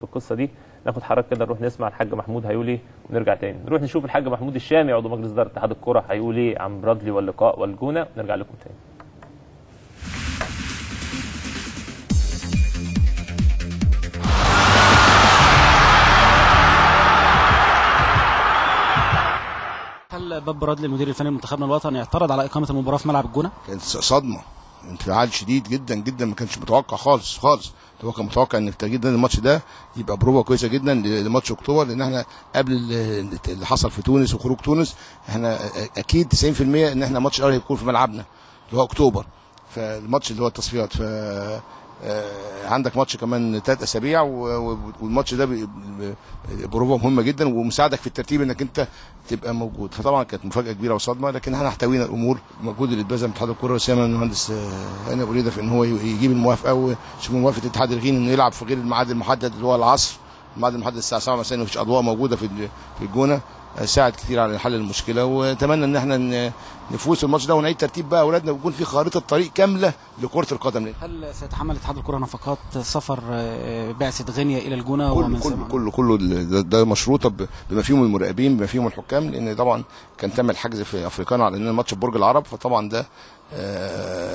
في القصة دي. ناخد حركة كده نروح نسمع الحاج محمود هيقول إيه ونرجع تاني. نروح نشوف الحاج محمود الشامي عضو مجلس إدارة اتحاد الكرة هيقول إيه عن برادلي واللقاء والجونة. ونرجع لكم تاني. هل باب برادلي المدير الفني لمنتخبنا الوطني اعترض على إقامة المباراة في ملعب الجونة؟ كانت صدمة. انفعال شديد جدا جدا ما كانش متوقع خالص خالص. هو كان متوقع ان التأجيل ده الماتش ده يبقى بروفه كويسة جدا لماتش أكتوبر لأن إحنا قبل اللي حصل في تونس وخروج تونس إحنا أكيد 90% إن إحنا ماتش الأول هيكون في ملعبنا اللي هو أكتوبر. فالماتش اللي هو التصفيات ف عندك ماتش كمان ثلاث أسابيع والماتش ده بروفه مهمه جدا ومساعدك في الترتيب إنك أنت تبقى موجود. فطبعا كانت مفاجأة كبيرة وصدمة لكن إحنا احتوينا الأمور المجهود اللي اتبذل من اتحاد الكره وسيما المهندس آه، هاني ابو ريده في إن هو يجيب الموافقة وشوف موافقة الاتحاد الغيني إنه يلعب في غير الميعاد المحدد اللي هو العصر. الميعاد المحدد الساعة 7 مساء مفيش اضواء موجودة في في الجونة آه، ساعد كتير على حل المشكلة وأتمنى إن إحنا نفوز الماتش ده ونعيد ترتيب بقى أولادنا ويكون في خارطه طريق كاملة لكرة القدم. لأن هل سيتحمل اتحاد الكره نفقات سفر آه، بعثة غينيا إلى الجونة كله ومن كله كله كله ده, مشروطة بما فيهم المراقبين بما فيهم الحكام لأن طبعا كان تم الحجز في أفريقيا على إن الماتش في برج العرب فطبعا ده آه،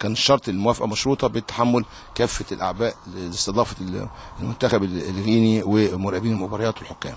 كان الشرط الموافقة مشروطة بالتحمل كافة الأعباء لاستضافة المنتخب الغيني ومراقبين المباريات والحكام